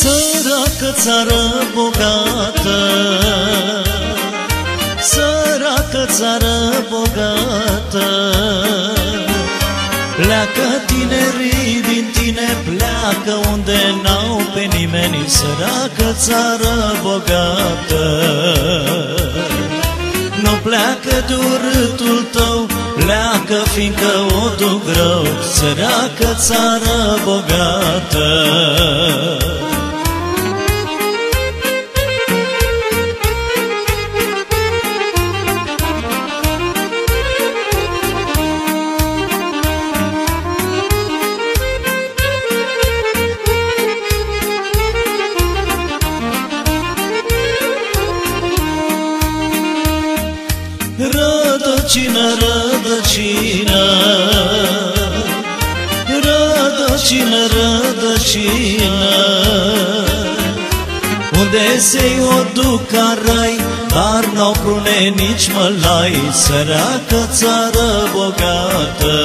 Săracă țară bogată. Săracă țară bogată. Pleacă tinerii din tine Pleacă unde n-au pe nimeni. Săracă țară bogată. Nu pleacă de urâtul tău Pleacă fiindcă o duc rău. Săracă țară bogată Rădăcină, rădăcină. Rădăcină, rădăcină. Unde se o duc ca rai Dar n-au prune nici mălai Săracă țară bogată.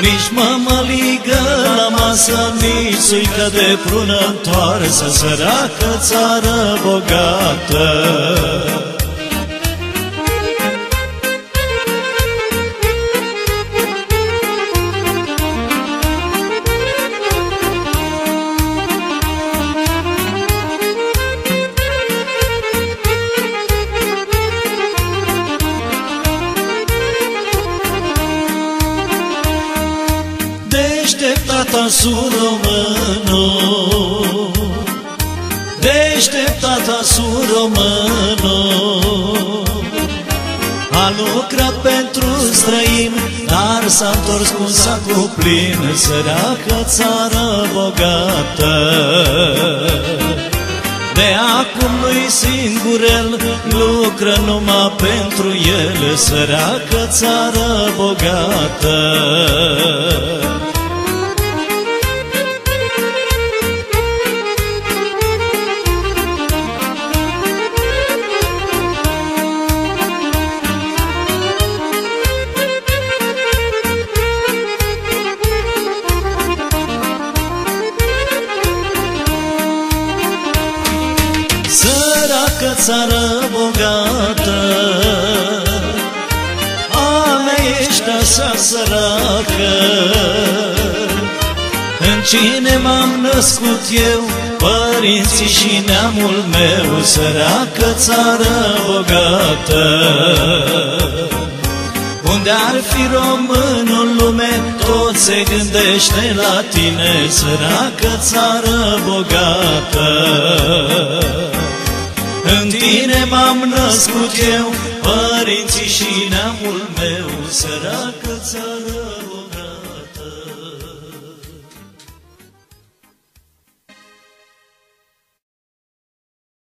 Nici mămăligă la masă Nici suică de prună întoarsă Săracă țară bogată Deșteptata suromână Deșteptata suromână A lucrat pentru străin Dar s-a întors cu un sac plin Săracă țară bogată de acum nu-i singur el, lucră numai pentru el, săracă țară bogată. Săracă țară bogată A mea ești așa săracă. În cine m-am născut eu Părinții și neamul meu Săracă țară bogată. Unde ar fi românul lume, tot se gândește la tine, săracă țară bogată. În tine m-am născut eu, părinții și neamul meu, săracă țară